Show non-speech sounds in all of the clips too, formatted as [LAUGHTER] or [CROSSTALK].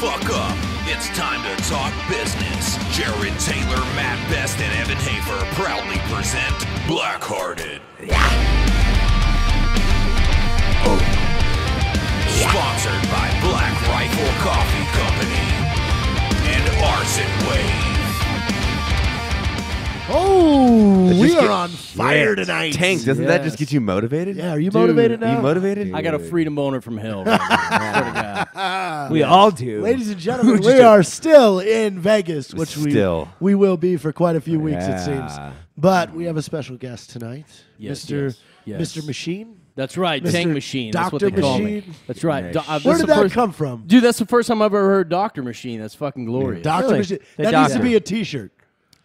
fuck up. It's time to talk business. Jarred Taylor, Mat Best, and Evan Hafer proudly present Blackhearted. Yeah. Oh. Sponsored by Black Rifle Coffee Company and Arson Wave. Oh, Let's we just are get- on fire Yeah. tonight. Tank, doesn't that just Yes. get you motivated? Yeah, are you Dude, motivated Are now? you motivated? I got a freedom boner from hell. Right now. Swear to God. [LAUGHS] We all do. Ladies and [LAUGHS] gentlemen, we are still in Vegas, which Still. we we will be for quite a few weeks, it Yeah. seems. But we have a special guest tonight, Yes, Mr. yes, yes. Mr. Machine. That's right, Mr. Tank Machine. That's what Dr. they call me. Machine. That's right. Do- uh, Where that's did the that first- come from? Dude, that's the first time I've ever heard Doctor Machine. That's fucking glorious. Doctor Really? Machine. The That needs to be a T-shirt.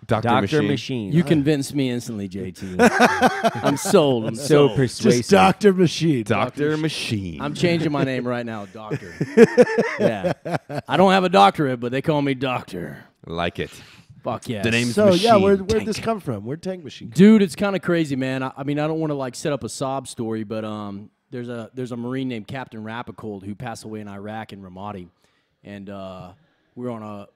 Dr. Doctor Machine. Machine. You convinced me instantly, JT. [LAUGHS] I'm sold. I'm so sold. persuasive. Just Doctor Machine. Dr. Machine. I'm changing my name right now, Doctor. [LAUGHS] yeah. I don't have a doctorate, but they call me Doctor. like it. Fuck yeah. The name's So yeah, Machine where where'd Tank. this come from? Where'd Tank Machine? come Dude, it's kind of crazy, man. I, I mean, I don't want to like set up a sob story, but um, there's a there's a Marine named Captain Rapicold who passed away in Iraq in Ramadi, and uh, we were on a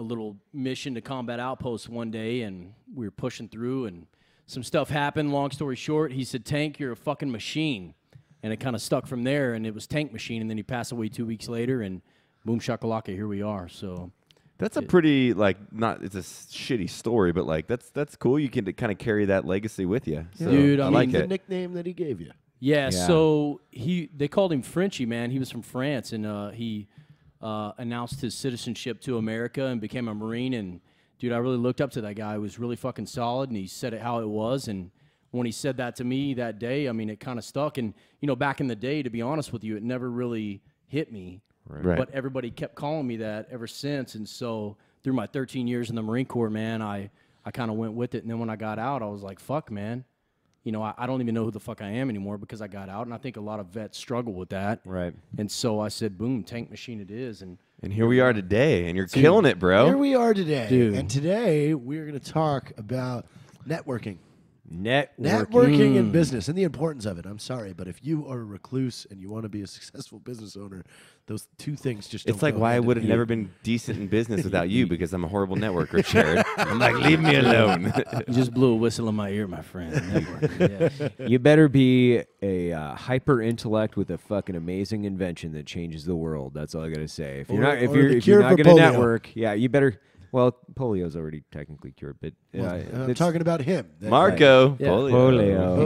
a little mission to combat outposts one day, and we were pushing through, and some stuff happened. Long story short, he said, "Tank, you're a fucking machine," and it kind of stuck from there, and it was Tank Machine, and then he passed away two weeks later, and boom shakalaka, here we are. So. That's a pretty like not. It's a shitty story, but like that's that's cool. You can kind of carry that legacy with you. So Dude, I, I like mean, The it. nickname that he gave you. Yeah, Yeah. so he they called him Frenchy, man. He was from France, and uh, he uh, announced his citizenship to America and became a Marine. And dude, I really looked up to that guy. He was really fucking solid, and he said it how it was. And when he said that to me that day, I mean, it kind of stuck. And you know, back in the day, to be honest with you, it never really hit me. Right. But everybody kept calling me that ever since. And so through my 13 years in the Marine Corps, man, I I kind of went with it. And then when I got out, I was like, fuck, man you know, I, I don't even know who the fuck I am anymore because I got out, and I think a lot of vets struggle with that. Right. And so I said, "Boom, tank machine it is." And And here we are today, and you're killing it, bro. Here we are today, Dude. and today we're going to talk about networking. Networking. Networking Mm. in business and the importance of it. I'm sorry, but if you are a recluse and you want to be a successful business owner, those two things just It's don't like go why I would have never been decent in business without you [LAUGHS] because I'm a horrible networker, Jarred. I'm like, [LAUGHS] leave me alone. [LAUGHS] you just blew a whistle in my ear, my friend. Network. yeah. You better be a uh, hyper intellect with a fucking amazing invention that changes the world. That's all I gotta say. If you're Or- not, if you're, if you're not gonna polio. network, yeah, you better. Well, polio's already technically cured, but uh, Well, I'm it's- talking about him. That- Marco, Yeah. polio. polio.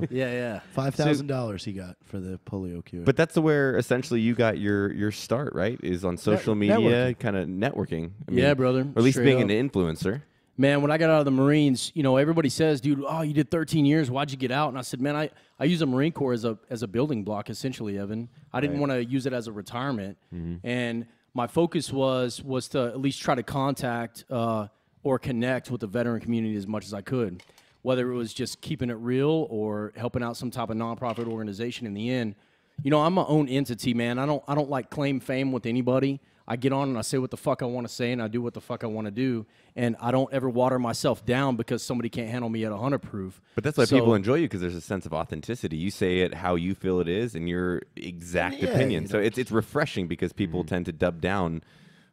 polio. [LAUGHS] yeah, yeah. Five thousand dollars he got for the polio cure. But that's where essentially you got your your start, right? Is on social media, kind of networking. I Yeah, brother, Or at least straight being up. an influencer. Man, when I got out of the Marines, you know, everybody says, dude, oh, you did 13 years. Why'd you get out? And I said, man, I, I use the Marine Corps as a, as a building block, essentially, Evan. I didn't want to use it as a retirement. And my focus was was to at least try to contact uh, or connect with the veteran community as much as I could, whether it was just keeping it real or helping out some type of nonprofit organization in the end. You know, I'm my own entity, man. I don't I don't like claim fame with anybody. I get on and I say what the fuck I want to say and I do what the fuck I want to do. And I don't ever water myself down because somebody can't handle me at 100 proof. But that's why So- people enjoy you because there's a sense of authenticity. You say it how you feel it is and your exact Yeah, opinion. you So it's it's refreshing because people mm-hmm. tend to dub down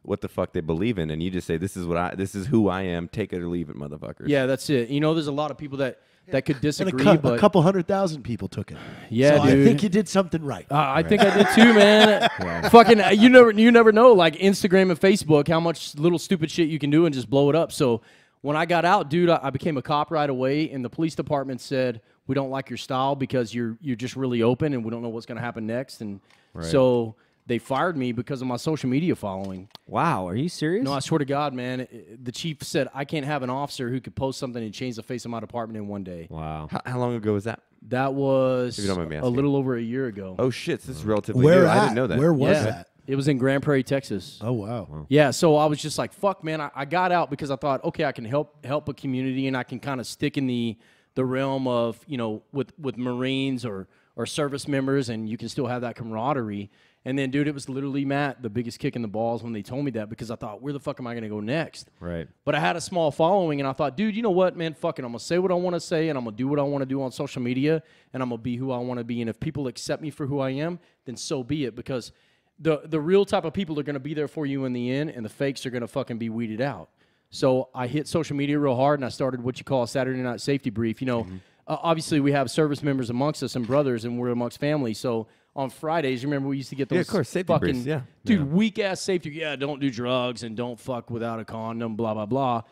what the fuck they believe in, and you just say, "This is what I, this is who I am. Take it or leave it, motherfuckers." Yeah, that's it. You know, there's a lot of people that, that could and a, disagree, but a couple hundred thousand people took it. Yeah, so I think you did something right. Uh, I think I did too, man. [LAUGHS] [LAUGHS] Fucking, uh, you never, you never know, like Instagram and Facebook, how much little stupid shit you can do and just blow it up. So when I got out, dude, I, I became a cop right away, and the police department said we don't like your style because you're you're just really open, and we don't know what's gonna happen next, and so they fired me because of my social media following. Wow, are you serious? No, I swear to God, man, it- it- the chief said I can't have an officer who could post something and change the face of my department in one day. wow. How, how long ago was that? That was you don't mind me a asking. little over a year ago. Oh shit, this is mm. relatively Where new. at? I didn't know that. Where was yeah, that? it was in Grand Prairie, Texas. Oh wow. Yeah, so I was just like, "Fuck, man!" I, I got out because I thought, okay, I can help help a community, and I can kind of stick in the the realm of you know with with Marines or or service members, and you can still have that camaraderie. And then, dude, it was literally Mat, the biggest kick in the balls when they told me that because I thought, where the fuck am I going to go next? Right. But I had a small following, and I thought, dude, you know what, man? Fuck it. I'm gonna say what I want to say, and I'm gonna do what I want to do on social media, and I'm gonna be who I want to be. And if people accept me for who I am, then so be it. Because the the real type of people are going to be there for you in the end, and the fakes are going to fucking be weeded out. So I hit social media real hard, and I started what you call a Saturday night safety brief. You know, Mm-hmm. uh, obviously we have service members amongst us and brothers, and we're amongst family. So on Fridays, you remember we used to get those Yeah, of course, safety fucking briefs, yeah. dude weak ass safety. Yeah, don't do drugs and don't fuck without a condom. Blah blah blah.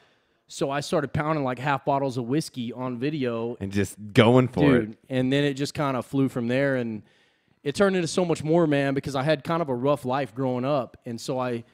So I started pounding like half bottles of whiskey on video, and just going for dude. it. And then it just kind of flew from there, and it turned into so much more, man. Because I had kind of a rough life growing up, and so I,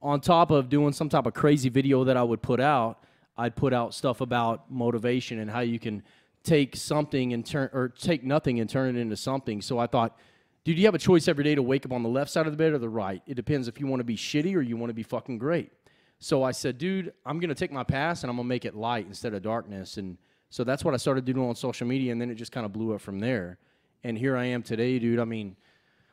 on top of doing some type of crazy video that I would put out, I'd put out stuff about motivation and how you can take something and turn or take nothing and turn it into something. So I thought. Dude, you have a choice every day to wake up on the left side of the bed or the right. It depends if you want to be shitty or you want to be fucking great. So I said, dude, I'm gonna take my past and I'm gonna make it light instead of darkness. And so that's what I started doing on social media, and then it just kind of blew up from there. And here I am today, dude. I mean,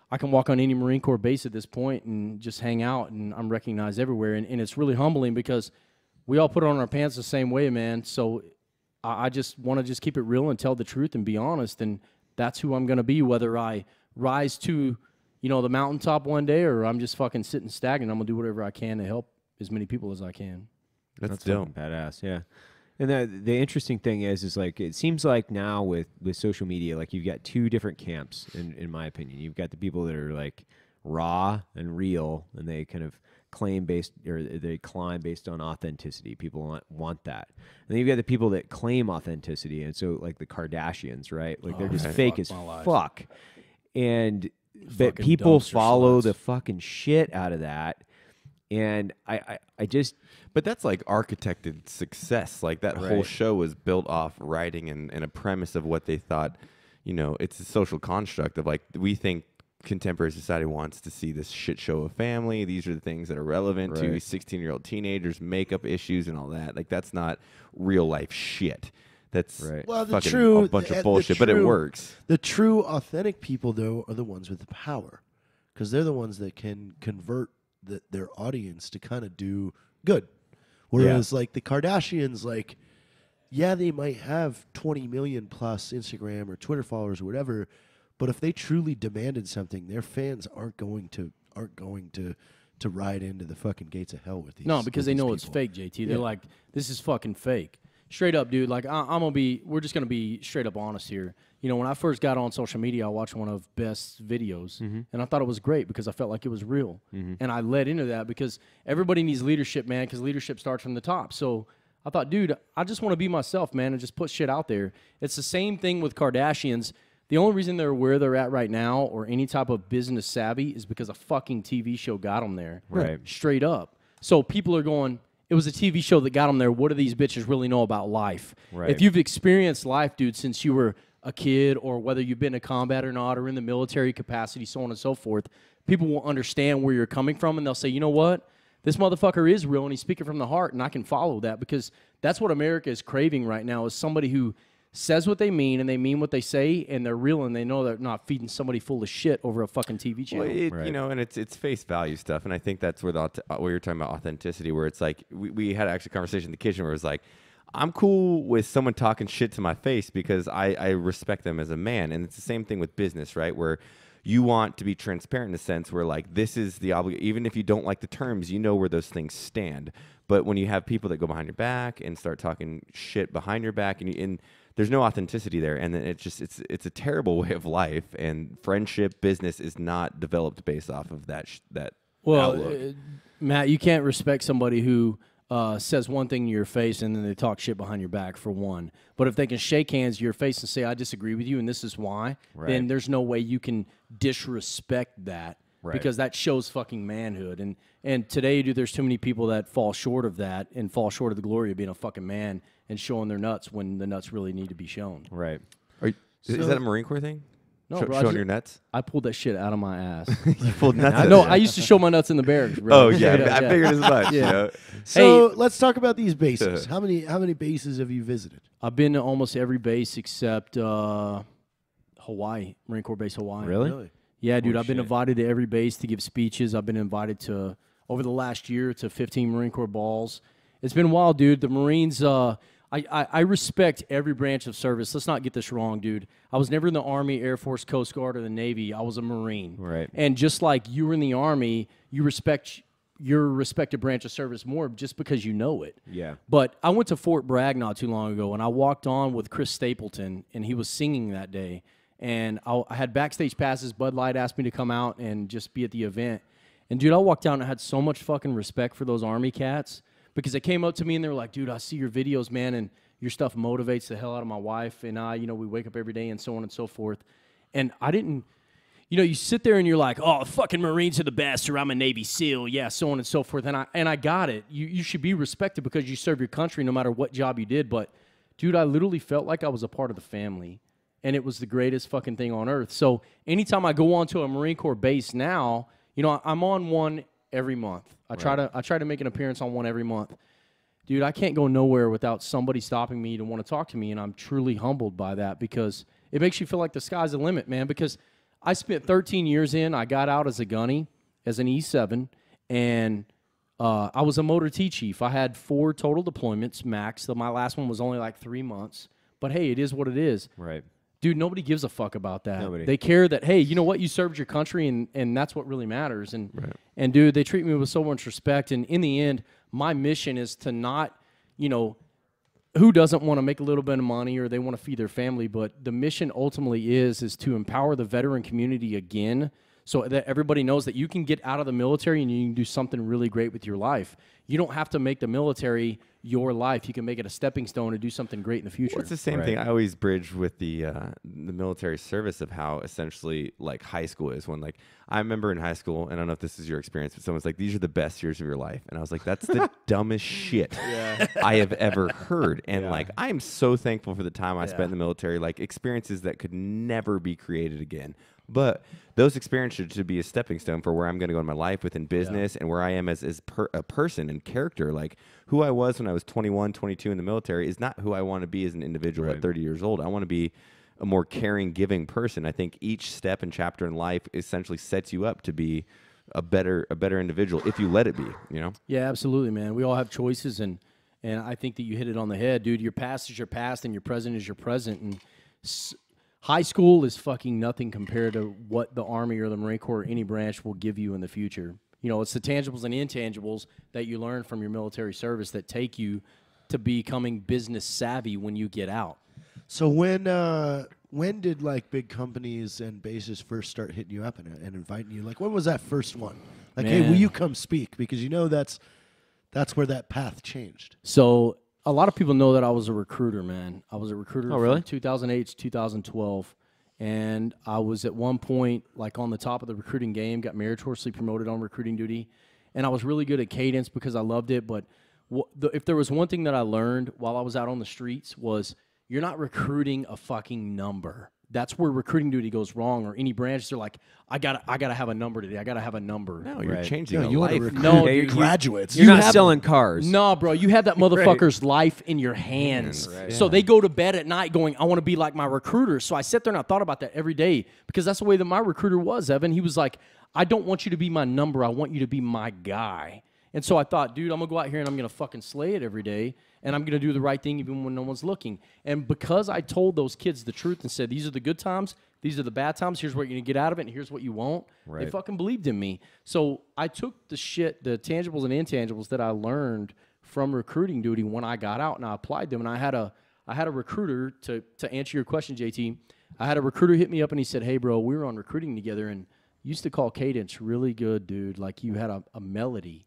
I can walk on any Marine Corps base at this point and just hang out, and I'm recognized everywhere. And, and it's really humbling because we all put on our pants the same way, man. So I, I just want to just keep it real and tell the truth and be honest. And that's who I'm gonna be, whether I rise to, you know, the mountaintop one day or I'm just fucking sitting stagnant. I'm gonna do whatever I can to help as many people as I can. That's, That's dope. badass. Yeah. And the the interesting thing is, is like it seems like now with with social media, like you've got two different camps. In in my opinion, you've got the people that are like raw and real, and they kind of claim based or they climb based on authenticity. People want want that. And then you've got the people that claim authenticity, and so like the Kardashians, right? Like they're oh, just fake as my life. fuck. And but people follow sluts. the fucking shit out of that. And I, I, I just But that's like architected success. Like that whole show was built off writing and, and a premise of what they thought, you know, it's a social construct of like, we think contemporary society wants to see this shit show of family. These are the things that are relevant to 16 year old teenagers, makeup issues and all that. Like, that's not real life shit. That's Right. Well, the fucking true a bunch the- of the bullshit, but it works. The true, authentic people, though, are the ones with the power, because they're the ones that can convert the, their audience to kind of do good. Whereas, like the Kardashians, like, yeah, they might have 20 million plus Instagram or Twitter followers or whatever, but if they truly demanded something, their fans aren't going to aren't going to to ride into the fucking gates of hell with these. No, because they these know it's fake, JT. They're Yeah. like, this is fucking fake. Straight up, dude. Like, I, I'm gonna be. We're just gonna be straight up honest here. You know, when I first got on social media, I watched one of Best's videos, Mm-hmm. and I thought it was great because I felt like it was real, and I led into that because everybody needs leadership, man. Because leadership starts from the top. So I thought, dude, I just want to be myself, man, and just put shit out there. It's the same thing with Kardashians. The only reason they're where they're at right now, or any type of business savvy, is because a fucking TV show got them there. Right. Straight up. So people are going, it was a TV show that got them there. What do these bitches really know about life? Right. If you've experienced life, dude, since you were a kid, or whether you've been in combat or not, or in the military capacity, so on and so forth, people will understand where you're coming from and they'll say, you know what? This motherfucker is real and he's speaking from the heart, and I can follow that because that's what America is craving right now is somebody who says what they mean and they mean what they say and they're real and they know they're not feeding somebody full of shit over a fucking TV channel. Well, it, Right. you know, and it's it's face value stuff, and I think that's where the uh, where you're talking about authenticity, where it's like we, we had actually a conversation in the kitchen where it was like, I'm cool with someone talking shit to my face because I I respect them as a man, and it's the same thing with business, right? Where you want to be transparent in a sense where like this is the obligation even if you don't like the terms you know where those things stand but when you have people that go behind your back and start talking shit behind your back and, you, and there's no authenticity there and then it's just it's it's a terrible [LAUGHS] way of life and friendship business is not developed based off of that sh- that Well, uh, Mat, you can't respect somebody who uh, says one thing in your face and then they talk shit behind your back for one. But if they can shake hands to your face and say, "I disagree with you, and this is why," then there's no way you can disrespect that Right. because that shows fucking manhood. And and today, dude, there's too many people that fall short of that and fall short of the glory of being a fucking man and showing their nuts when the nuts really need to be shown. right. Are you, is that a marine corps thing No, Sho- bro, I showing ju- your nuts I pulled that shit out of my ass. [LAUGHS] you pulled [LAUGHS] nuts no, I used to show my nuts in the barracks. Bro. oh yeah, Straight [LAUGHS] up, I figured as much you Yeah. know? So let's talk about these bases. how many how many bases have you visited? I've been to almost every base except uh, Hawaii, Marine Corps Base Hawaii. Really? Yeah, dude. Holy I've been shit. invited to every base to give speeches. I've been invited to over the last year to 15 Marine Corps balls. It's been wild, dude. The Marines. Uh, I, I, I respect every branch of service. Let's not get this wrong, dude. I was never in the Army, Air Force, Coast Guard, or the Navy. I was a Marine. Right. And just like you were in the Army, you respect your respective branch of service more just because you know it. Yeah. But I went to Fort Bragg not too long ago, and I walked on with Chris Stapleton, and he was singing that day. And I, I had backstage passes. Bud Light asked me to come out and just be at the event. And dude, I walked down and I had so much fucking respect for those Army cats because they came up to me and they were like, "Dude, I see your videos, man, and your stuff motivates the hell out of my wife and I. You know, we wake up every day and so on and so forth." And I didn't you know, you sit there and you're like, "Oh, fucking Marines are the best," or "I'm a Navy SEAL," yeah, so on and so forth. And I and I got it. You you should be respected because you serve your country no matter what job you did. But, dude, I literally felt like I was a part of the family, and it was the greatest fucking thing on earth. So anytime I go onto a Marine Corps base now, you know, I'm on one every month. I try to I try to make an appearance on one every month. Dude, I can't go nowhere without somebody stopping me to want to talk to me, and I'm truly humbled by that because it makes you feel like the sky's the limit, man. Because I spent 13 years in. I got out as a gunny, as an E7, and uh, I was a motor T chief. I had four total deployments max. So my last one was only like three months. But hey, it is what it is. Right. Dude, nobody gives a fuck about that. Nobody. They care that hey, you know what, you served your country, and and that's what really matters. And and dude, they treat me with so much respect. And in the end, my mission is to not, you know, who doesn't want to make a little bit of money or they want to feed their family but the mission ultimately is is to empower the veteran community again so that everybody knows that you can get out of the military and you can do something really great with your life you don't have to make the military your life you can make it a stepping stone to do something great in the future Well, it's the same thing. I always bridge with the uh, the military service of how essentially like high school is. When like I remember in high school, and I don't know if this is your experience, but someone's like, "These are the best years of your life," and I was like, "That's the [LAUGHS] dumbest shit I have ever heard." And like, I am so thankful for the time I spent in the military, like experiences that could never be created again. But those experiences should be a stepping stone for where I'm going to go in my life within business and where I am as, as per, a person and character. Like who I was when I was 21, 22 in the military is not who I want to be as an individual at 30 years old. I want to be a more caring, giving person. I think each step and chapter in life essentially sets you up to be a better a better individual if you let it be. You know. Yeah, absolutely, man. We all have choices, and and I think that you hit it on the head, dude. Your past is your past, and your present is your present. And high school is fucking nothing compared to what the Army or the Marine Corps or any branch will give you in the future. You know, it's the tangibles and intangibles that you learn from your military service that take you to becoming business savvy when you get out. So when uh, when did like big companies and bases first start hitting you up and, and inviting you? Like when was that first one? Like, hey, will you come speak? Because you know that's that's where that path changed. So a lot of people know that I was a recruiter, man. I was a recruiter Oh, really? from 2008 to 2012. And I was at one point like on the top of the recruiting game, got meritoriously promoted on recruiting duty. And I was really good at cadence because I loved it. But the, if there was one thing that I learned while I was out on the streets was you're not recruiting a fucking number. That's where recruiting duty goes wrong, or any branch. They're like, I gotta, I gotta have a number today. I gotta have a number. No, you're Right. changing No, a you want life. to recruit No, your dude, you- graduates. You're You not have- selling cars. No, bro, you have that [LAUGHS] motherfucker's life in your hands. So they go to bed at night going, I want to be like my recruiter. So I sat there and I thought about that every day because that's the way that my recruiter was, Evan. He was like, I don't want you to be my number. I want you to be my guy. And so I thought, dude, I'm going to go out here and I'm going to fucking slay it every day. And I'm going to do the right thing even when no one's looking. And because I told those kids the truth and said, these are the good times, these are the bad times, here's what you're going to get out of it, and here's what you won't, they fucking believed in me. So I took the shit, the tangibles and intangibles that I learned from recruiting duty when I got out and I applied them. And I had a I had a recruiter to to answer your question, JT. I had a recruiter hit me up and he said, Hey bro, we were on recruiting together and used to call cadence really good, dude. Like you had a, a melody.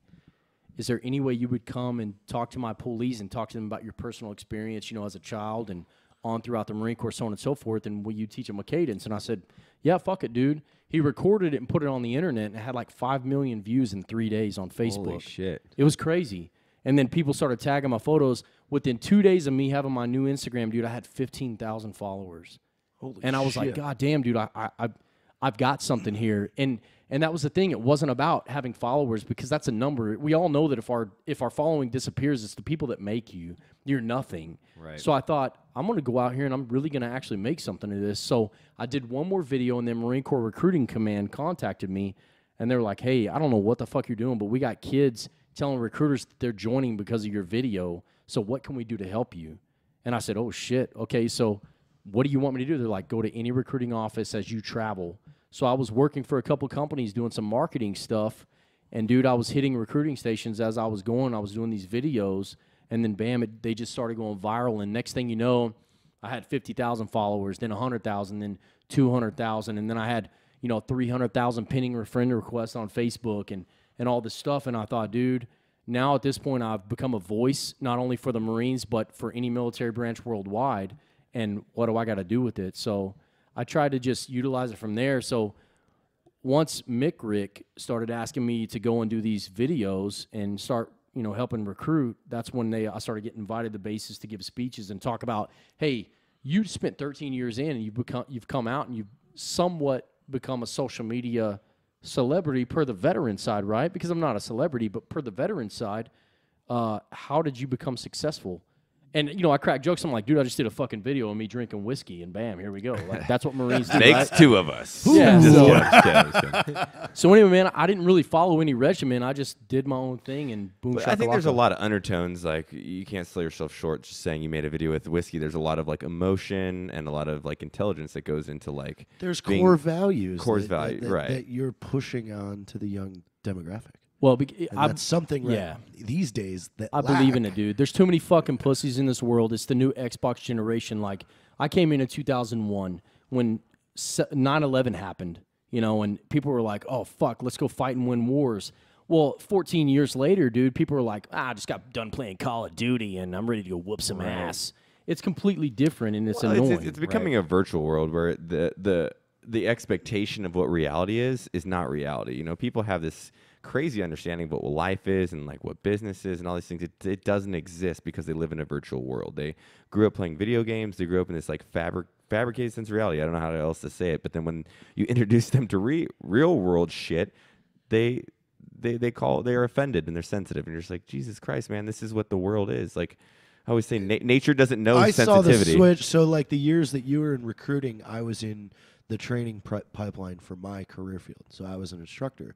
Is there any way you would come and talk to my police and talk to them about your personal experience, you know, as a child and on throughout the Marine Corps, so on and so forth? And will you teach them a cadence? And I said, Yeah, fuck it, dude. He recorded it and put it on the internet and it had like five million views in three days on Facebook. Holy shit. It was crazy. And then people started tagging my photos. Within two days of me having my new Instagram, dude, I had 15,000 followers. Holy and I was like. God damn, dude, I, I, I, I've got something here. And and that was the thing. It wasn't about having followers because that's a number. We all know that if our if our following disappears, it's the people that make you. You're nothing. Right. So I thought I'm going to go out here and I'm really going to actually make something of this. So I did one more video, and then Marine Corps Recruiting Command contacted me, and they were like, Hey, I don't know what the fuck you're doing, but we got kids telling recruiters that they're joining because of your video. So what can we do to help you? And I said, oh shit. Okay, so what do you want me to do? They're like, go to any recruiting office as you travel. So I was working for a couple companies doing some marketing stuff. And dude, I was hitting recruiting stations as I was going. I was doing these videos, and then bam, it, they just started going viral. And next thing you know, I had fifty thousand followers, then hundred thousand, then two hundred thousand, and then I had you know three hundred thousand pending friend requests on Facebook and and all this stuff. And I thought, dude, now at this point, I've become a voice not only for the Marines but for any military branch worldwide. And what do I got to do with it? So I tried to just utilize it from there. So once Mick Rick started asking me to go and do these videos and start, you know, helping recruit, that's when they I started getting invited to bases to give speeches and talk about, hey, you spent 13 years in and you've become you've come out and you've somewhat become a social media celebrity per the veteran side, right? Because I'm not a celebrity, but per the veteran side, uh, how did you become successful? And you know, I crack jokes. I'm like, dude, I just did a fucking video of me drinking whiskey, and bam, here we go. Like [LAUGHS] that's what Marines do. Makes right? two of us. Yeah, so- kidding, just kidding, just kidding. So anyway, man, I didn't really follow any regimen. I just did my own thing, and boom. But I think there's a lot of undertones. Like you can't sell yourself short just saying you made a video with whiskey. There's a lot of like emotion and a lot of like intelligence that goes into like There's core values. core that- value, that, that, right. That you're pushing on to the young demographic. Well, bec- And I, that's something right yeah. these days that I believe in lack. it, dude. There's too many fucking pussies in this world. It's the new Xbox generation. Like I came in in 2001 when 9/11 happened, you know, and people were like, "Oh fuck, let's go fight and win wars." Well, 14 years later, dude, people were like, "Ah, I just got done playing Call of Duty and I'm ready to go whoop some ass." It's completely different and it's Well, annoying. it's, it's becoming a virtual world where the the the expectation of what reality is is not reality. You know, people have this crazy understanding of what life is and like what business is and all these things. It, it doesn't exist because they live in a virtual world. They grew up playing video games. They grew up in this like fabric fabricated sense of reality. I don't know how else to say it. But then when you [LAUGHS] introduce them to re- real world shit, they they they call they are offended and they're sensitive and you're just like Jesus Christ, man, this is what the world is. Like I always say, na- nature doesn't know I saw the switch. So, like the years that you were in recruiting, I was in the training pipeline for my career field. So I was an instructor,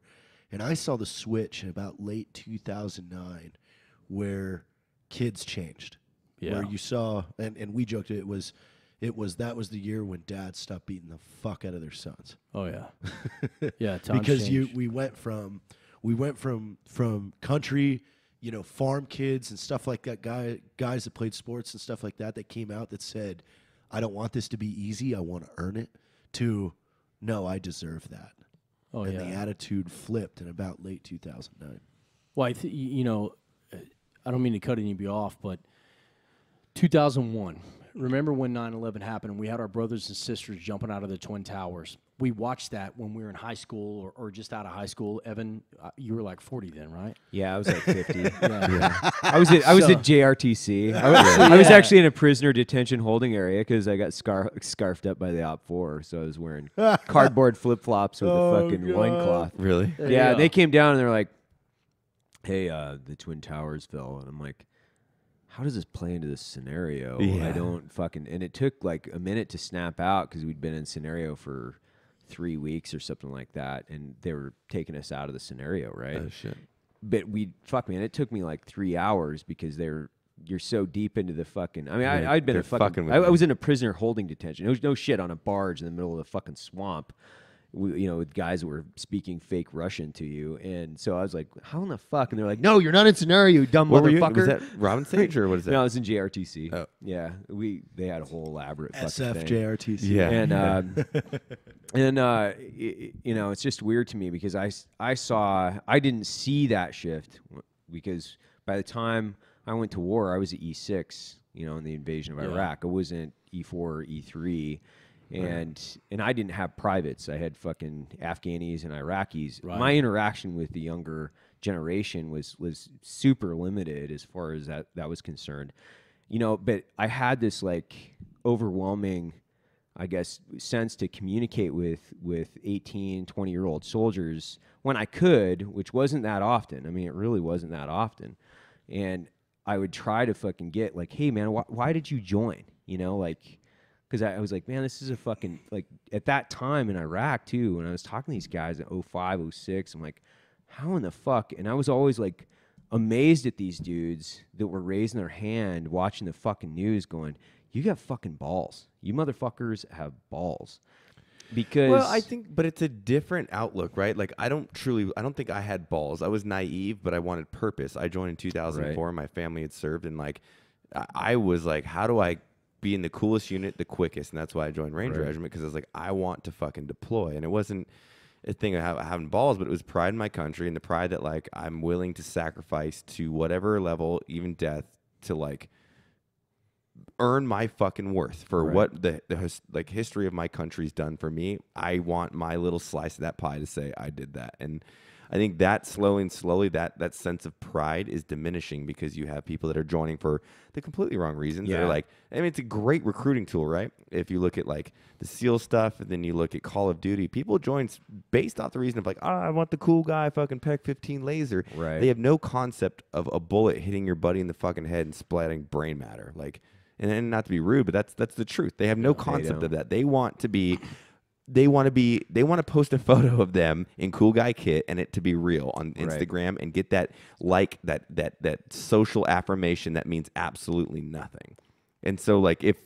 and I saw the switch in about late 2009, where kids changed. Where you saw, and, and we joked it was, it was that was the year when dads stopped beating the fuck out of their sons. Oh yeah, [LAUGHS] yeah. Because you we went from we went from from country you know farm kids and stuff like that guy guys that played sports and stuff like that that came out that said i don't want this to be easy. I want to earn it to no i deserve that oh and yeah. the attitude flipped in about late 2009 Well, I th- you know, I don't mean to cut anybody off, but 2001. Remember when 9/11 happened and we had our brothers and sisters jumping out of the twin towers? We watched that when we were in high school or, or just out of high school. Evan, uh, you were like 40 then, right? Yeah, I was like 50. [LAUGHS] yeah. I was at, I was at JRTC. [LAUGHS] I was, I was actually in a prisoner detention holding area because I got scar- scarfed up by the OPFOR. So I was wearing [LAUGHS] cardboard flip flops with Oh, a fucking God. loincloth. Really? Yeah, Yeah. they came down and they're like, hey, uh, the Twin Towers fell. And I'm like, how does this play into this scenario? I don't fucking. And it took like a minute to snap out because we'd been in scenario for three weeks or something like that. And they were taking us out of the scenario, right? Oh shit. but we fuck man, it took me like three hours because they're you're so deep into the fucking. I mean, Yeah, I, I'd been a fucking. fucking I, I was in a prisoner holding detention. It was no shit on a barge in the middle of the fucking swamp you know, guys were speaking fake Russian to you. And so I was like, how in the fuck? And they're like, no, you're not in scenario, you dumb what motherfucker. Were you? Was that Robin Sage or what is that? [LAUGHS] no, it was in JRTC. Oh. Yeah. We, they had a whole elaborate SF JRTC. Yeah. And, uh, [LAUGHS] and, uh, it, you know, it's just weird to me because I, I saw, I didn't see that shift because by the time I went to war, I was at E6, you know, in the invasion of yeah. Iraq. I wasn't E4 or E3 and right. and I didn't have privates. I had fucking Afghanis and Iraqis. Right. My interaction with the younger generation was was super limited as far as that that was concerned. You know, but I had this like overwhelming I guess sense to communicate with with 18, 20 year old soldiers when I could, which wasn't that often. I mean, it really wasn't that often. And I would try to fucking get like, "Hey man, wh- why did you join?" You know, like because I, I was like, man, this is a fucking like at that time in Iraq too. When I was talking to these guys in 05, 06, I'm like, how in the fuck? And I was always like amazed at these dudes that were raising their hand, watching the fucking news, going, "You got fucking balls. You motherfuckers have balls." Because Well, I think, but it's a different outlook, right? Like, I don't truly, I don't think I had balls. I was naive, but I wanted purpose. I joined in 2004. My family had served, and like, I was like, how do I be in the coolest unit the quickest? And that's why I joined Ranger Right. Regiment because I was like, I want to fucking deploy, and it wasn't a thing of having balls, but it was pride in my country and the pride that like I'm willing to sacrifice to whatever level, even death, to like earn my fucking worth for Right. what the, the his, like history of my country's done for me. I want my little slice of that pie to say I did that. And I think that slowly and slowly that that sense of pride is diminishing because you have people that are joining for the completely wrong reasons. They're like, I mean, it's a great recruiting tool, right? If you look at like the SEAL stuff, and then you look at Call of Duty, people join based off the reason of like, oh, I want the cool guy, fucking PEQ 15 laser. Right. They have no concept of a bullet hitting your buddy in the fucking head and splatting brain matter. Like, and, and not to be rude, but that's that's the truth. They have no concept of that. They want to be. They want to be. They want to post a [LAUGHS] photo of them in cool guy kit and it to be real on Right. Instagram and get that like that that that social affirmation that means absolutely nothing. And so like if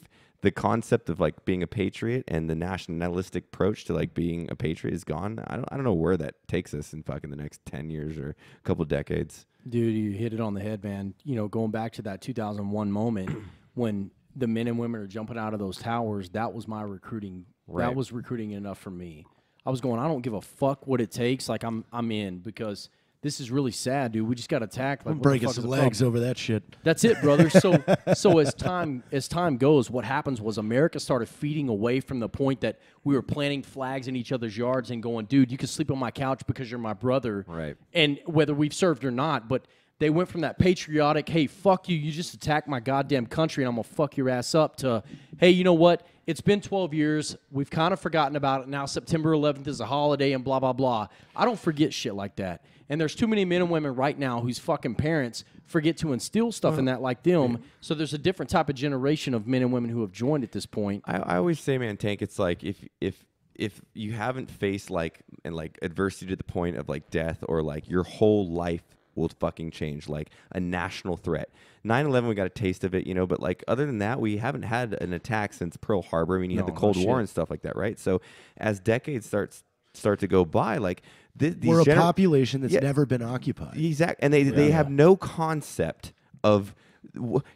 the concept of like being a patriot and the nationalistic approach to like being a patriot is gone, I don't I don't know where that takes us in fucking the next ten years or a couple decades. Dude, you hit it on the head, man. You know, going back to that 2001 moment [CLEARS THROAT] when the men and women are jumping out of those towers, that was my recruiting. Right. That was recruiting enough for me. I was going, I don't give a fuck what it takes. Like I'm I'm in because this is really sad, dude. We just got attacked. Like I'm breaking some legs over that shit. That's it, brother. [LAUGHS] So so as time as time goes, what happens was America started feeding away from the point that we were planting flags in each other's yards and going, dude, you can sleep on my couch because you're my brother. Right. And whether we've served or not, but they went from that patriotic, hey, fuck you, you just attacked my goddamn country and I'm gonna fuck your ass up to, hey, you know what? It's been 12 years. We've kind of forgotten about it. Now September 11th is a holiday and blah, blah, blah. I don't forget shit like that. And there's too many men and women right now whose fucking parents forget to instill stuff in that like them. So there's a different type of generation of men and women who have joined at this point. I, I always say, man, Tank, it's like if if if you haven't faced like and like adversity to the point of like death or like your whole life will fucking change, like a national threat. 9-11, we got a taste of it, you know, but like other than that, we haven't had an attack since Pearl Harbor. I mean, you No, had the no Cold War and stuff like that, right? So as decades starts start to go by, like th- these We're a gener- population that's Yeah. never been occupied. Exactly, and they they have no concept of,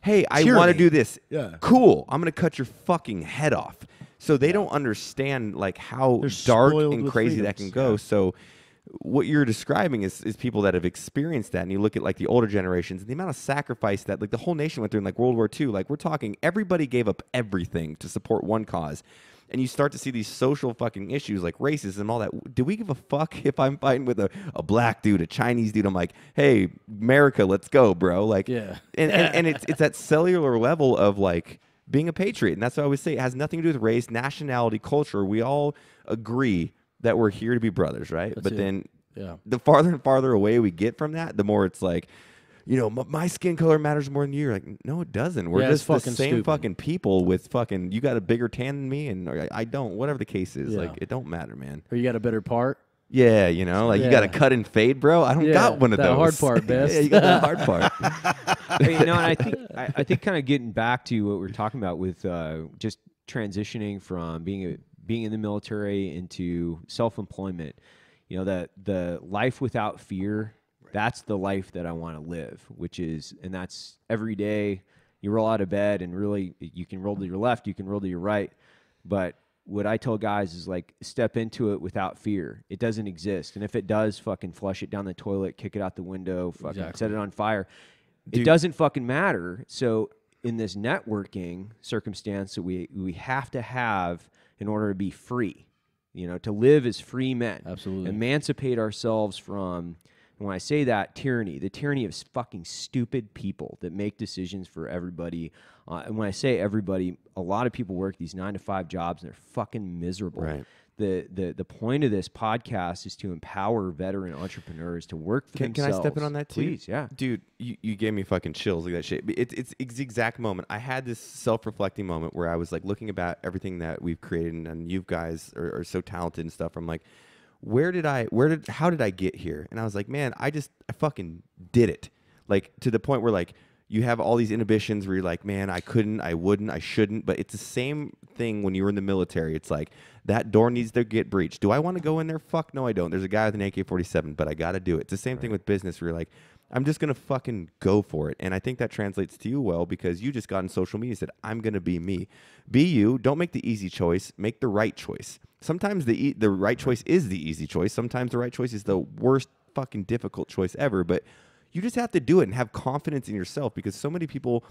hey, I want to do this. Yeah. cool. I'm gonna cut your fucking head off. So they don't understand like how They're dark and crazy that can go. So what you're describing is, is people that have experienced that and you look at like the older generations and the amount of sacrifice that like the whole nation went through in like World War II like we're talking everybody gave up everything to support one cause. And you start to see these social fucking issues like racism and all that. Do we give a fuck if I'm fighting with a, a black dude a Chinese dude? I'm like hey America let's go bro. Like Yeah. and, and, and it's [LAUGHS] it's that cellular level of like being a patriot. And that's what I always say it has nothing to do with race nationality culture. We all agree that we're here to be brothers right but it. then Yeah. the farther and farther away we get from that, the more it's like, you know, m- my skin color matters more than you. You're like, no, it doesn't. We're Yeah, just the same stupid. fucking people with fucking. You got a bigger tan than me, and or I- I don't. Whatever the case is, Yeah. like it don't matter, man. Or you got a better part. Yeah, you know, like you got to cut and fade, bro. I don't Yeah, got one of that those. hard part, [LAUGHS] best. yeah, you got the hard part. [LAUGHS] But, you know, and I think I, I think kind of getting back to what we are talking about with uh, just transitioning from being a, being in the military into self employment. You know that the life without fear. That's the life that I want to live, which is, and that's every day you roll out of bed and really you can roll to your left, you can roll to your right, but what I tell guys is like step into it without fear. It doesn't exist, and if it does, fucking flush it down the toilet, kick it out the window, fucking set it on fire. It doesn't fucking matter. So in this networking circumstance that we we have to have in order to be free, you know, to live as free men, Absolutely. emancipate ourselves from. And when I say that tyranny, the tyranny of fucking stupid people that make decisions for everybody. Uh, and when I say everybody, a lot of people work these nine to five jobs and they're fucking miserable. Right. The, the the point of this podcast is to empower veteran entrepreneurs to work for Can, can I step in on that too? Please, yeah. Dude, you, you gave me fucking chills like that shit. It's, it's it's the exact moment. I had this self-reflecting moment where I was like looking about everything that we've created and, and you guys are, are so talented and stuff. I'm like, where did I where did how did I get here? And I was like, man, I just I fucking did it. like to the point where like you have all these inhibitions where you're like, man, I couldn't, I wouldn't, I shouldn't. But it's the same thing when you were in the military. It's like that door needs to get breached. Do I want to go in there? Fuck no, I don't. There's a guy with an AK 47, but I got to do it. It's the same thing with business where you're like, I'm just going to fucking go for it. And I think that translates to you well because you just got on social media and said, I'm going to be me. Be you. Don't make the easy choice, make the right choice. Sometimes the, e- the right choice is the easy choice. Sometimes the right choice is the worst fucking difficult choice ever. But you just have to do it and have confidence in yourself because so many people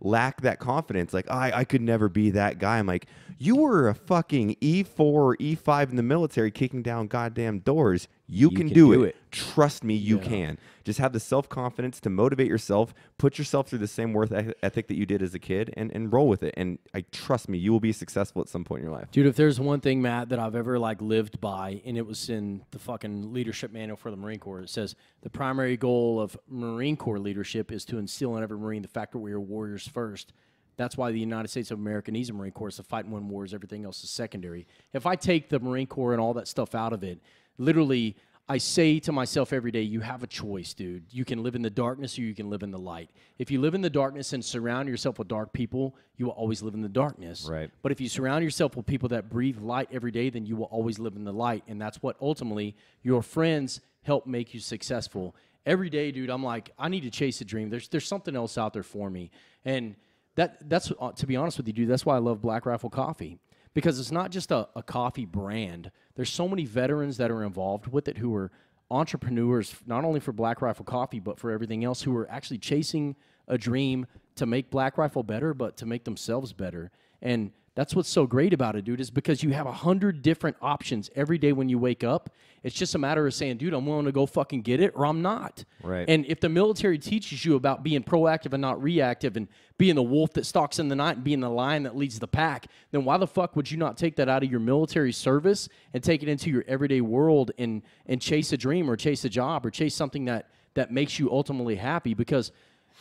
lack that confidence. Like, I, I could never be that guy. I'm like, you were a fucking E4 or E5 in the military kicking down goddamn doors. You, can, can do, do it. it. Trust me, you can. Just have the self confidence to motivate yourself, put yourself through the same worth ethic that you did as a kid, and, and roll with it. And I trust me, you will be successful at some point in your life. Dude, if there's one thing, Mat, that I've ever like lived by, and it was in the fucking leadership manual for the Marine Corps, it says the primary goal of Marine Corps leadership is to instill in every Marine the fact that we are warriors first. That's why the United States of America needs a Marine Corps to fight and win wars. Everything else is secondary. If I take the Marine Corps and all that stuff out of it, literally, I say to myself every day, you have a choice, dude. You can live in the darkness or you can live in the light. If you live in the darkness and surround yourself with dark people, you will always live in the darkness. Right. But if you surround yourself with people that breathe light every day, then you will always live in the light. And that's what ultimately your friends help make you successful. Every day, dude, I'm like, I need to chase a dream. There's there's something else out there for me. And that that's uh, to be honest with you, dude, that's why I love Black Rifle Coffee. Because it's not just a, a coffee brand. There's so many veterans that are involved with it who are entrepreneurs, not only for Black Rifle Coffee, but for everything else, who are actually chasing a dream to make Black Rifle better, but to make themselves better. And that's what's so great about it, dude, is because you have a hundred different options every day when you wake up. It's just a matter of saying, dude, I'm willing to go fucking get it or I'm not. Right. And if the military teaches you about being proactive and not reactive and being the wolf that stalks in the night and being the lion that leads the pack, then why the fuck would you not take that out of your military service and take it into your everyday world and and chase a dream or chase a job or chase something that that makes you ultimately happy? Because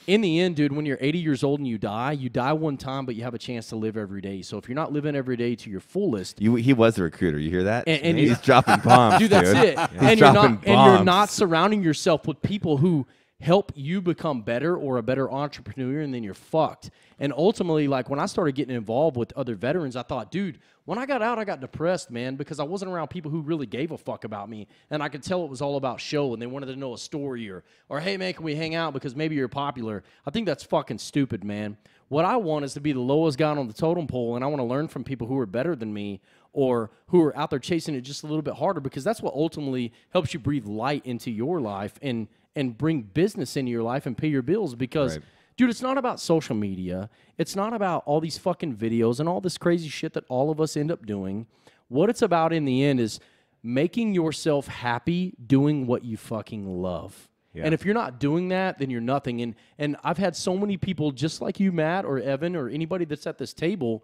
in the end, dude, when you're 80 years old and you die, you die one time, but you have a chance to live every day. So if you're not living every day to your fullest, You, he was a recruiter. You hear that? And- and he's dropping [LAUGHS] bombs, dude, that's dude. it. He's And you're not and you're not surrounding yourself with people who help you become better or a better entrepreneur, and then you're fucked. And ultimately, like when I started getting involved with other veterans, I thought, dude, when I got out, I got depressed, man, because I wasn't around people who really gave a fuck about me, and I could tell it was all about show, and they wanted to know a story or, or hey, man, can we hang out because maybe you're popular? I think that's fucking stupid, man. What I want is to be the lowest guy on the totem pole, and I want to learn from people who are better than me or who are out there chasing it just a little bit harder because that's what ultimately helps you breathe light into your life and and bring business into your life and pay your bills because Right. dude it's not about social media it's not about all these fucking videos and all this crazy shit that all of us end up doing what it's about in the end is making yourself happy doing what you fucking love Yeah. and if you're not doing that, then you're nothing. And and I've had so many people just like you, Mat or Evan or anybody that's at this table.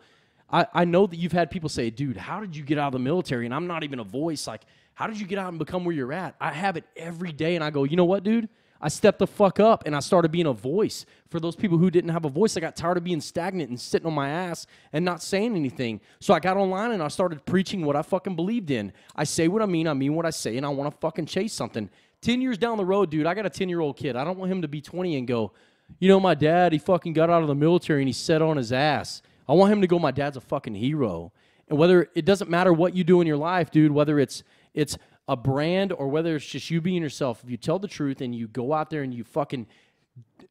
I, I know that you've had people say, dude, how did you get out of the military? And I'm not even a voice. Like, how did you get out and become where you're at? I have it every day. And I go, you know what, dude? I stepped the fuck up and I started being a voice for those people who didn't have a voice. I got tired of being stagnant and sitting on my ass and not saying anything. So I got online and I started preaching what I fucking believed in. I say what I mean, I mean what I say, and I want to fucking chase something. 10 years down the road, dude, I got a 10 year old kid. I don't want him to be 20 and go, you know, my dad, he fucking got out of the military and he set on his ass. I want him to go, my dad's a fucking hero. And whether it doesn't matter what you do in your life, dude, whether it's it's a brand or whether it's just you being yourself, if you tell the truth and you go out there and you fucking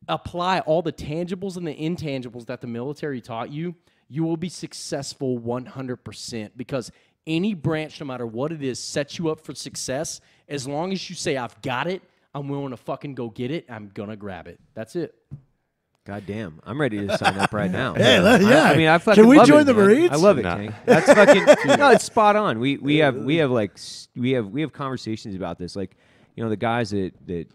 apply all the tangibles and the intangibles that the military taught you, you will be successful 100% because any branch, no matter what it is, sets you up for success as long as you say, I've got it, I'm willing to fucking go get it, I'm gonna grab it. That's it. God damn, I'm ready to sign up right now. [LAUGHS] Hey, let- yeah. I, mean, I Can fucking we love join it, the man. Marines? I love it, No. King. That's fucking [LAUGHS] no. It's spot on. We we have we have like we have we have conversations about this. Like, you know, the guys that that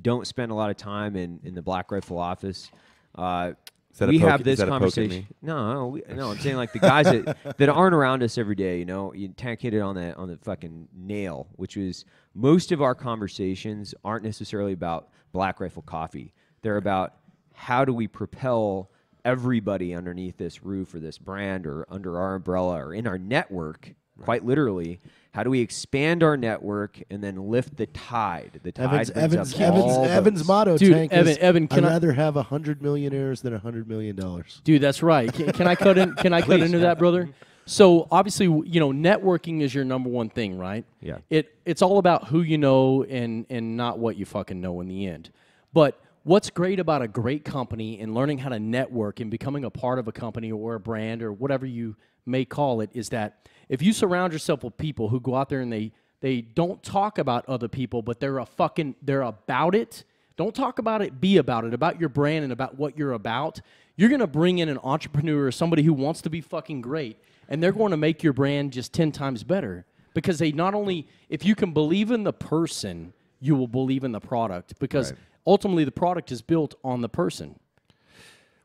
don't spend a lot of time in in the Black Rifle office. Uh, we poke- have this that a poke at conversation. No, no, we, no. I'm saying like the guys that, [LAUGHS] that aren't around us every day. You know, you Tank hit it on the on the fucking nail, which is most of our conversations aren't necessarily about Black Rifle Coffee. They're about how do we propel everybody underneath this roof or this brand or under our umbrella or in our network, quite literally. How do we expand our network and then lift the tide? The tide Evans, brings Evans, up Evans, all Evans' motto, Dude, Tank, Evan- is, Evan, can I'd I- rather have a hundred millionaires than a hundred million dollars. Dude, that's right. Can, can I cut in? [LAUGHS] Can I cut into that, brother? So obviously, you know, networking is your number one thing, right? Yeah. It it's all about who you know and and not what you fucking know in the end. But what's great about a great company and learning how to network and becoming a part of a company or a brand or whatever you may call it is that if you surround yourself with people who go out there and they they don't talk about other people, but they're a fucking they're about it. Don't talk about it, be about it, about your brand and about what you're about. You're going to bring in an entrepreneur or somebody who wants to be fucking great, and they're going to make your brand just 10 times better because they not only, if you can believe in the person, you will believe in the product because ultimately the product is built on the person.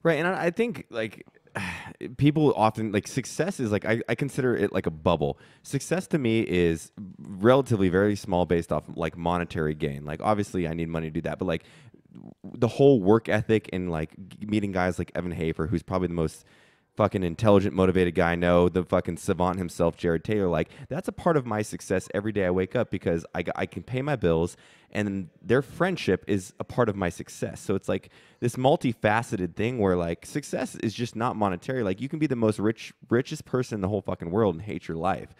Right, and I, think like [SIGHS] people often like success is like I, I consider it like a bubble. Success to me is relatively very small based off like monetary gain. Like obviously I need money to do that, but like the whole work ethic and like meeting guys like Evan Hafer, who's probably the most fucking intelligent, motivated guy I know, the fucking savant himself, Jarred Taylor. Like that's a part of my success every day I wake up because I, I can pay my bills and their friendship is a part of my success. So it's like this multifaceted thing where like success is just not monetary. Like you can be the most rich, richest person in the whole fucking world and hate your life.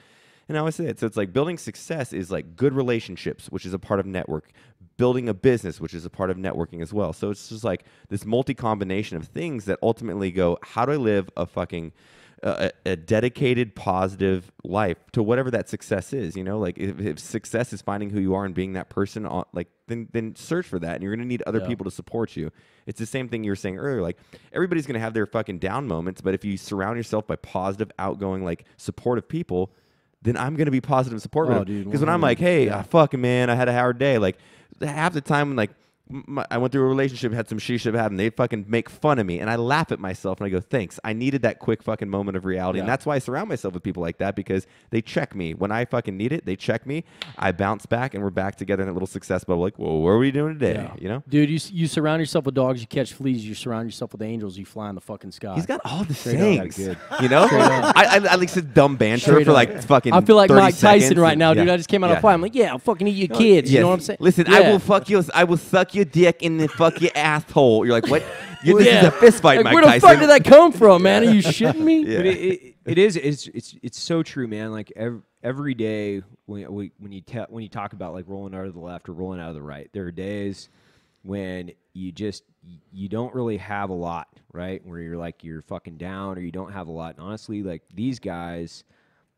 And I always say it. So it's like building success is like good relationships, which is a part of network. Building a business, which is a part of networking as well. So it's just like this multi combination of things that ultimately go, how do I live a fucking uh, a, a dedicated, positive life to whatever that success is? You know, like if, if success is finding who you are and being that person, on, like then then search for that, and you're gonna need other people to support you. It's the same thing you were saying earlier. Like everybody's gonna have their fucking down moments, but if you surround yourself by positive, outgoing, like supportive people, then I'm gonna be positive and supportive. Oh, Because when I'm like, hey, ah, fucking man, I had a hard day. Like half the time, like my, I went through a relationship, had some shit happen, they fucking make fun of me, and I laugh at myself and I go, thanks. I needed that quick fucking moment of reality, and that's why I surround myself with people like that because they check me when I fucking need it. They check me. I bounce back, and we're back together in a little success bubble. Like, well, what are we doing today? You know. Dude, you, you surround yourself with dogs, you catch fleas. You surround yourself with angels, you fly in the fucking sky. He's got all the up. sayings, Good. you know. I, I, I like said dumb banter Straight for up. like fucking. I feel like Mike Tyson right now, dude. yeah. I just came out Yeah. of fight. I'm like, yeah, I'll fucking eat your kids. You know what I'm saying? Listen, I will fuck you. I will suck your dick and then fuck your asshole. You're like, what? You, this Yeah. is a fist fight, Like, Mike where the Tyson. fuck did that come from, man? Are you [LAUGHS] shitting me? Yeah. But it, it, it is it's it's it's so true, man. Like every, every day when we, when you te- when you talk about like rolling out of the left or rolling out of the right, there are days when you just you don't really have a lot, right? Where you're like you're fucking down or you don't have a lot. And honestly, like these guys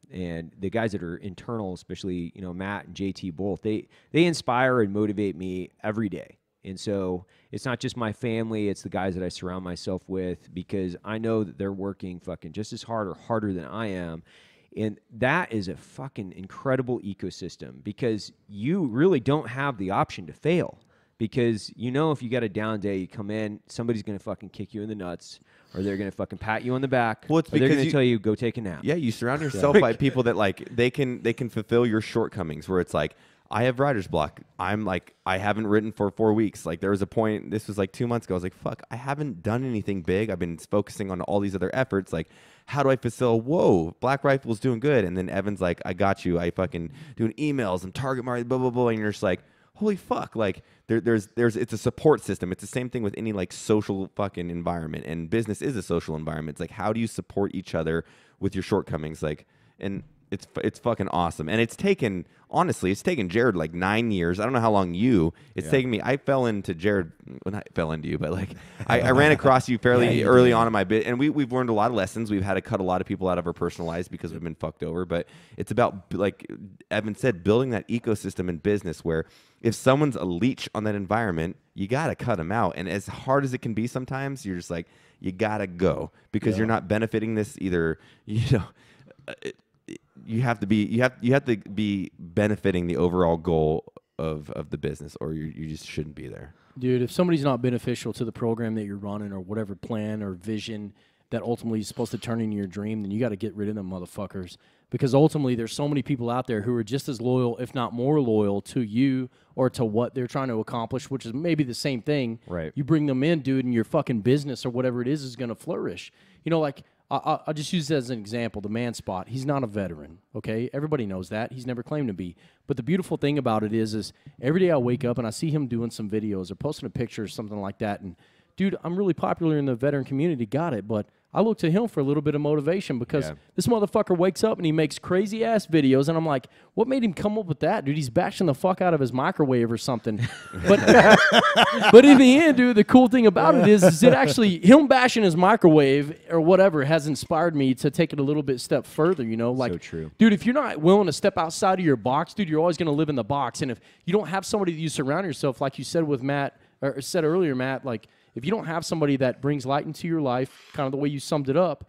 and the guys that are internal, especially you know Mat and JT both, they they inspire and motivate me every day. And so it's not just my family; it's the guys that I surround myself with because I know that they're working fucking just as hard or harder than I am. And that is a fucking incredible ecosystem because you really don't have the option to fail because you know if you got a down day, you come in, somebody's gonna fucking kick you in the nuts, or they're gonna fucking pat you on the back, Well, it's or they're gonna you- tell you go take a nap. Yeah, you surround yourself by [LAUGHS] people that like they can they can fulfill your shortcomings. Where it's like I have writer's block. I'm like I haven't written for four weeks. Like there was a point. This was like two months ago. I was like, fuck, I haven't done anything big. I've been focusing on all these other efforts. Like, how do I fulfill? Whoa, Black Rifle's doing good. And then Evan's like, I got you. I fucking doing emails and target market, blah blah blah. And you're just like. Holy fuck! Like there, there's, there's, it's a support system. It's the same thing with any like social fucking environment, and business is a social environment. It's like how do you support each other with your shortcomings? Like, and it's it's fucking awesome. And it's taken honestly, it's taken Jarred like nine years. I don't know how long you. It's taken me. I fell into Jarred. Well, not fell into you, but like [LAUGHS] I, I ran across you fairly early on in my bit, and we we've learned a lot of lessons. We've had to cut a lot of people out of our personal lives because we've been fucked over. But it's about like Evan said, building that ecosystem in business where if someone's a leech on that environment, you gotta cut them out. And as hard as it can be, sometimes you're just like you gotta go because you're not benefiting this either. [LAUGHS] You know. uh, it- you have to be you have you have to be benefiting the overall goal of of the business or you, you just shouldn't be there Dude, if somebody's not beneficial to the program that you're running or whatever plan or vision that ultimately is supposed to turn into your dream, then you got to get rid of them motherfuckers. Because ultimately, there's so many people out there who are just as loyal, if not more loyal, to you or to what they're trying to accomplish, which is maybe the same thing. Right. You bring them in, dude, and your fucking business or whatever it is is going to flourish. You know, like I'll just use as an example. The man spot. He's not a veteran. Okay, everybody knows that. He's never claimed to be. But the beautiful thing about it is, is every day I wake up and I see him doing some videos or posting a picture or something like that. And dude, I'm really popular in the veteran community. Got it, but I look to him for a little bit of motivation because Yeah. this motherfucker wakes up and he makes crazy ass videos, and I'm like, what made him come up with that, dude? He's bashing the fuck out of his microwave or something. [LAUGHS] But but in the end, dude, the cool thing about it is, is it actually him bashing his microwave or whatever has inspired me to take it a little bit step further. You know, like, true. dude, if you're not willing to step outside of your box, dude, you're always going to live in the box. And if you don't have somebody that you surround yourself, like you said with Mat or said earlier, Mat, like if you don't have somebody that brings light into your life, kind of the way you summed it up,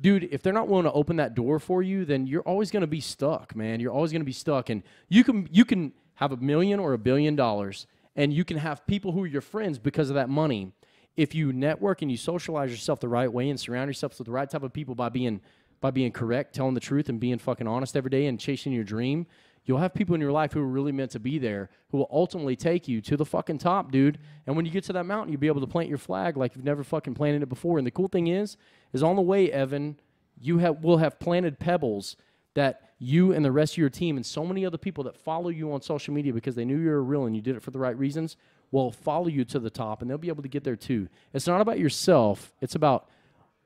dude, if they're not willing to open that door for you, then you're always going to be stuck, man. You're always going to be stuck, and you can you can have a million or a billion dollars, and you can have people who are your friends because of that money. If you network and you socialize yourself the right way and surround yourself with the right type of people by being by being correct, telling the truth, and being fucking honest every day and chasing your dream, you'll have people in your life who are really meant to be there who will ultimately take you to the fucking top, dude. And when you get to that mountain, you'll be able to plant your flag like you've never fucking planted it before. And the cool thing is, is on the way, Evan, you have will have planted pebbles that you and the rest of your team and so many other people that follow you on social media because they knew you were real and you did it for the right reasons will follow you to the top and they'll be able to get there too. It's not about yourself, it's about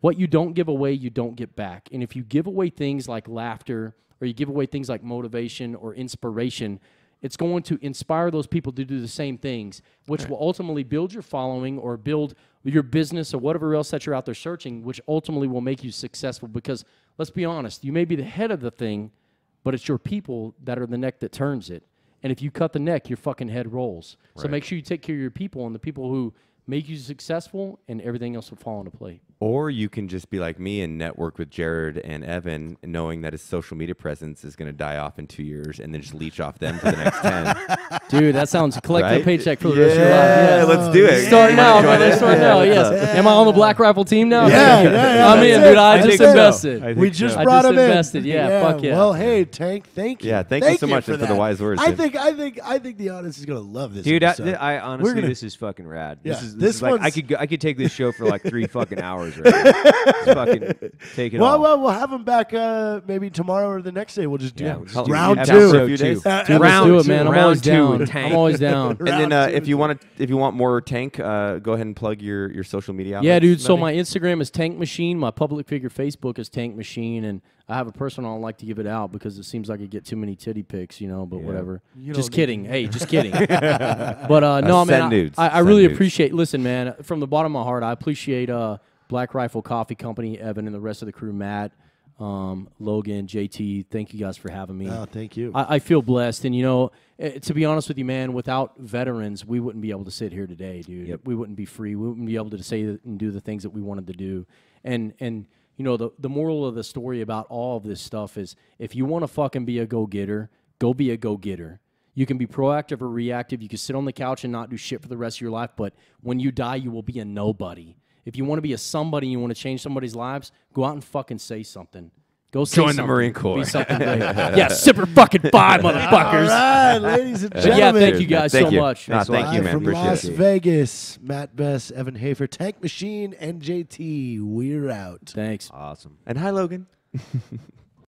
what you don't give away, you don't get back. And if you give away things like laughter or you give away things like motivation or inspiration, it's going to inspire those people to do the same things, which will ultimately build your following or build your business or whatever else that you're out there searching, which ultimately will make you successful. Because let's be honest, you may be the head of the thing, but it's your people that are the neck that turns it. And if you cut the neck, your fucking head rolls. So make sure you take care of your people and the people who make you successful, and everything else will fall into play. Or you can just be like me and network with Jarred and Evan, knowing that his social media presence is going to die off in two years, and then just leech off them for the next ten. [LAUGHS] Dude, that sounds collect Right? a paycheck for the rest of your life. Yeah, let's do it. Starting Wanna now, join brother. it? Starting Yeah, now. Yes. up? Am I on the Black Rifle team now? [LAUGHS] Yeah, yeah, [LAUGHS] yeah, I'm in, dude. I, I just think so. invested. I We just so. I brought just him in. invested. Yeah, fuck yeah. Well, hey, Tank, thank you. Yeah, thank you so much for for the wise words, I think, I think, I think the audience is gonna love this, Dude, I, episode. th- I honestly, gonna- this is fucking rad. Yeah, This is, this this is like I could I could take this show for like three fucking hours. Right now. Fucking [LAUGHS] take it well, all. well, we'll have him back uh, maybe tomorrow or the next day. We'll just do Yeah, we'll just do round it. two. Episode a few days. Uh, Dude, let's Round do it, two. man. I'm Round always two down. Tank. I'm always down. [LAUGHS] And then uh, if you want to, if you want more Tank, uh, go ahead and plug your, your social media. Yeah, outlets, dude. So Matty. my Instagram is Tank Machine. My public figure Facebook is Tank Machine, and I have a personal. I don't like to give it out because it seems like I get too many titty pics, you know. But whatever. You just don't kidding. Hey, just kidding. [LAUGHS] but uh, no, Uh, man. send I, nudes. I, I Send really nudes. appreciate. Listen, man. From the bottom of my heart, I appreciate uh, Black Rifle Coffee Company, Evan, and the rest of the crew, Mat, um, Logan, JT. Thank you guys for having me. Oh, thank you. I, I feel blessed, and you know, eh, to be honest with you, man, without veterans, we wouldn't be able to sit here today, dude. We wouldn't be free. We wouldn't be able to say and do the things that we wanted to do. And and you know, the the moral of the story about all of this stuff is, if you want to fucking be a go getter, go be a go getter. You can be proactive or reactive. You can sit on the couch and not do shit for the rest of your life, but when you die, you will be a nobody. If you want to be a somebody and you want to change somebody's lives, go out and fucking say something. Go say Join the Marine Corps. Be something [LAUGHS] great. yeah, Super fucking five, motherfuckers. All right, ladies and [LAUGHS] gentlemen. yeah, thank you Cheers, man. guys Thank so you. much. Nah, thank you, Live man. From Appreciate Las it. Vegas, Mat Best, Evan Hafer, Tank Machine, and JT. We're out. Thanks. awesome. And hi, Logan. [LAUGHS]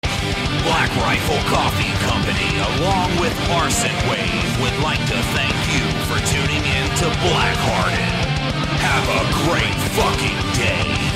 Black Rifle Coffee Company, along with Arson Wave, would like to thank you for tuning in to Blackhearted. Have a great fucking day.